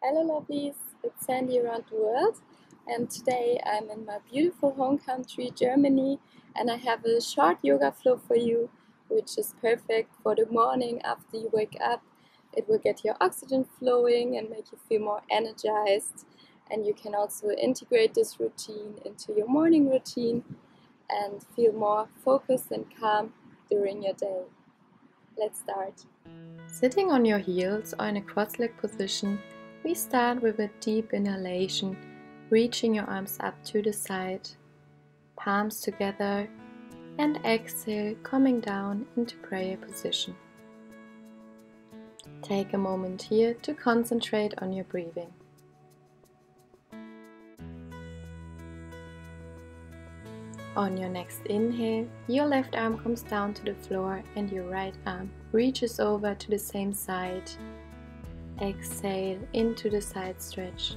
Hello lovelies, it's Sandy around the world and today I'm in my beautiful home country Germany and I have a short yoga flow for you which is perfect for the morning after you wake up. It will get your oxygen flowing and make you feel more energized and you can also integrate this routine into your morning routine and feel more focused and calm during your day. Let's start. Sitting on your heels or in a cross-leg position, we start with a deep inhalation, reaching your arms up to the side, palms together, and exhale, coming down into prayer position. Take a moment here to concentrate on your breathing. On your next inhale, your left arm comes down to the floor and your right arm reaches over to the same side. Exhale into the side stretch.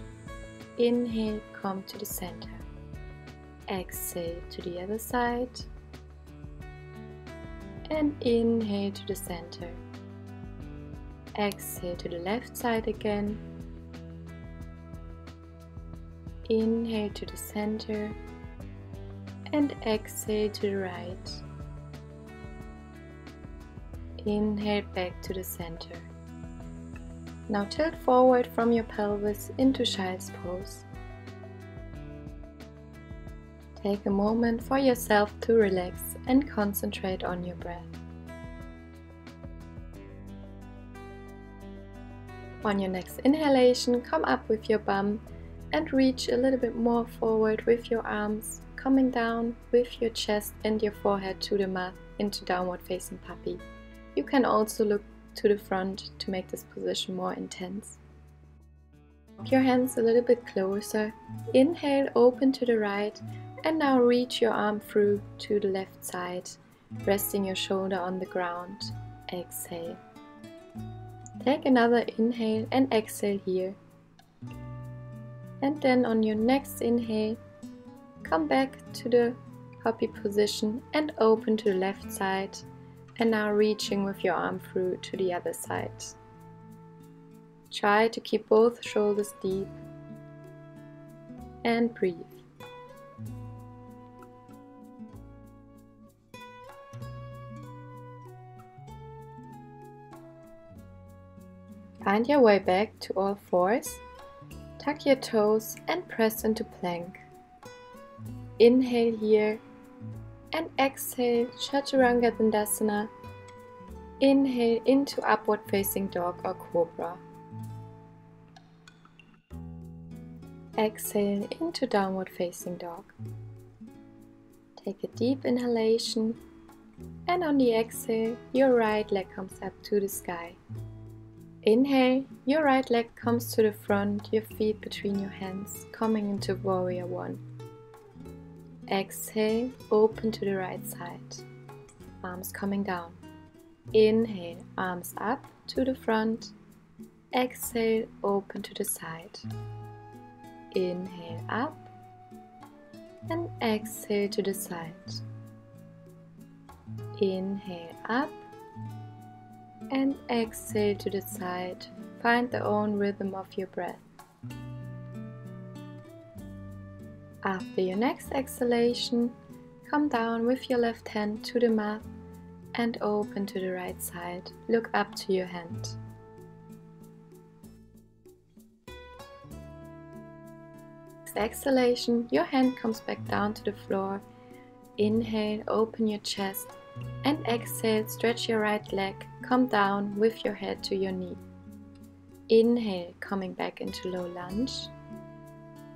Inhale, come to the center. Exhale to the other side. And inhale to the center. Exhale to the left side again. Inhale to the center and exhale to the right. Inhale back to the center. Now tilt forward from your pelvis into child's pose. Take a moment for yourself to relax and concentrate on your breath. On your next inhalation, come up with your bum and reach a little bit more forward with your arms coming down with your chest and your forehead to the mat into downward facing puppy. You can also look to the front to make this position more intense. Walk your hands a little bit closer. Inhale, open to the right, and now reach your arm through to the left side, resting your shoulder on the ground. Exhale. Take another inhale and exhale here. And then on your next inhale, Come back to the puppy position and open to the left side and now reaching with your arm through to the other side. Try to keep both shoulders deep and breathe. Find your way back to all fours, tuck your toes and press into plank. Inhale here and exhale Chaturanga Dandasana. Inhale into upward facing dog or cobra. Exhale into downward facing dog. Take a deep inhalation and on the exhale, your right leg comes up to the sky. Inhale, your right leg comes to the front, your feet between your hands, coming into warrior one. Exhale, open to the right side. Arms coming down. Inhale, arms up to the front. Exhale, open to the side. Inhale up and exhale to the side. Inhale up and exhale to the side. Find the own rhythm of your breath. After your next exhalation, come down with your left hand to the mat and open to the right side. Look up to your hand. Next exhalation, your hand comes back down to the floor. Inhale, open your chest and exhale, stretch your right leg, come down with your head to your knee. Inhale, coming back into low lunge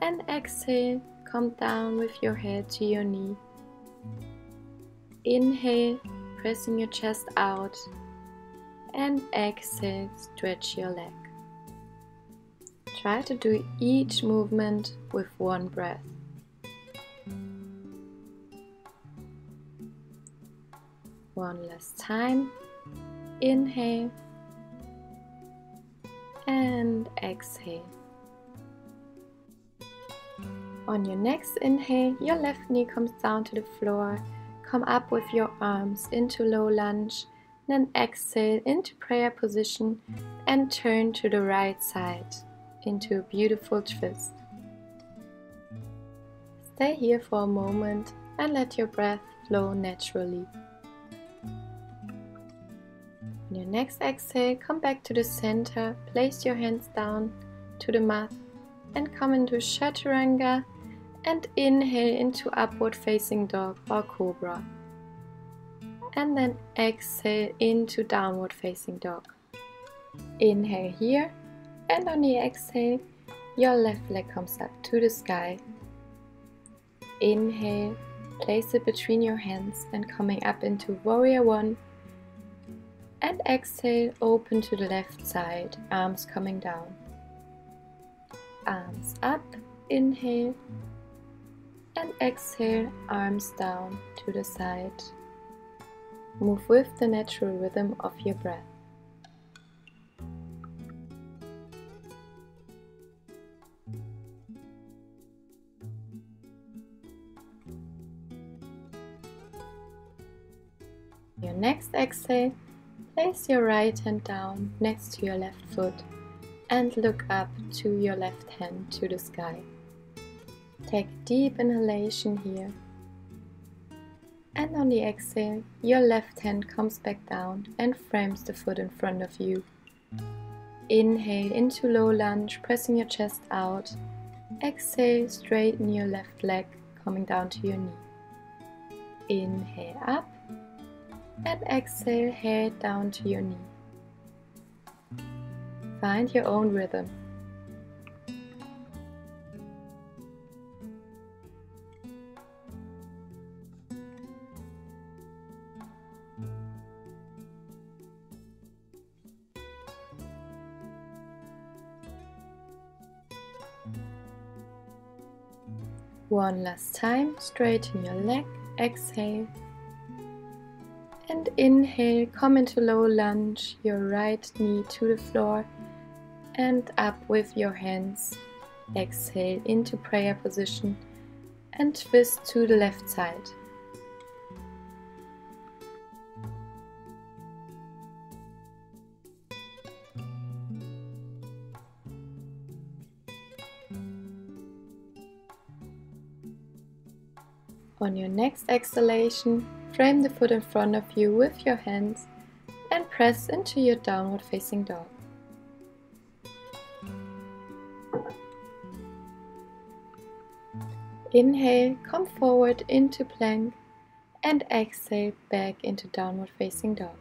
and exhale, Come down with your head to your knee. Inhale, pressing your chest out. And exhale, stretch your leg. Try to do each movement with one breath. One last time. Inhale and exhale. On your next inhale, your left knee comes down to the floor. Come up with your arms into low lunge. Then exhale into prayer position and turn to the right side. into a beautiful twist. Stay here for a moment and let your breath flow naturally. On your next exhale, come back to the center, place your hands down to the mat and come into Chaturanga and inhale into upward facing dog or cobra. And then exhale into downward facing dog. Inhale here and on the exhale, your left leg comes up to the sky. Inhale, place it between your hands and coming up into warrior one. And exhale, open to the left side, arms coming down. Arms up, inhale, and exhale, arms down to the side. Move with the natural rhythm of your breath. Your next exhale, place your right hand down next to your left foot and look up to your left hand to the sky. Take deep inhalation here. And on the exhale, your left hand comes back down and frames the foot in front of you. Inhale into low lunge, pressing your chest out. Exhale, straighten your left leg, coming down to your knee. Inhale up and exhale, head down to your knee. Find your own rhythm. One last time, straighten your leg, exhale. And inhale, come into low lunge, your right knee to the floor and up with your hands. Exhale into prayer position and twist to the left side. On your next exhalation, frame the foot in front of you with your hands and press into your downward facing dog. Inhale, come forward into plank and exhale back into downward facing dog.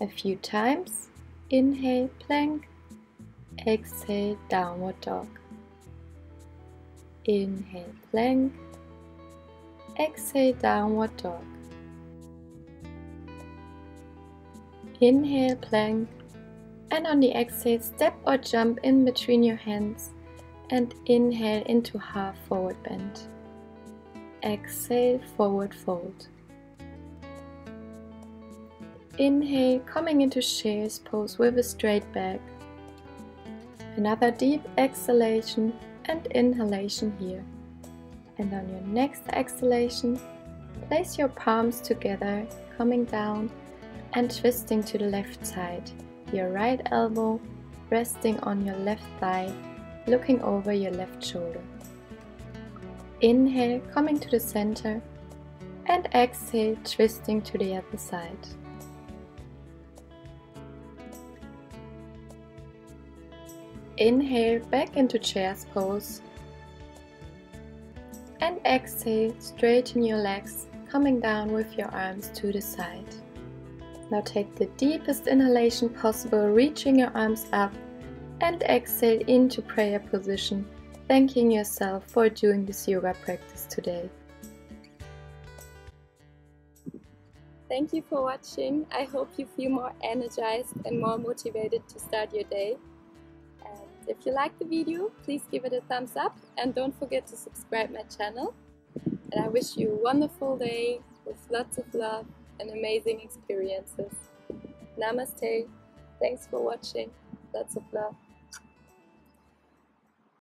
A few times. Inhale, plank. Exhale, downward dog. Inhale, plank exhale downward dog. Inhale plank and on the exhale step or jump in between your hands and inhale into half forward bend. Exhale forward fold. Inhale coming into chair's pose with a straight back. Another deep exhalation and inhalation here and on your next exhalation, place your palms together, coming down and twisting to the left side. Your right elbow resting on your left thigh, looking over your left shoulder. Inhale, coming to the center, and exhale, twisting to the other side. Inhale back into chair's pose and exhale, straighten your legs, coming down with your arms to the side. Now take the deepest inhalation possible, reaching your arms up, and exhale into prayer position, thanking yourself for doing this yoga practice today. Thank you for watching. I hope you feel more energized and more motivated to start your day. If you like the video, please give it a thumbs up and don't forget to subscribe my channel. And I wish you a wonderful day with lots of love and amazing experiences. Namaste. Thanks for watching. Lots of love.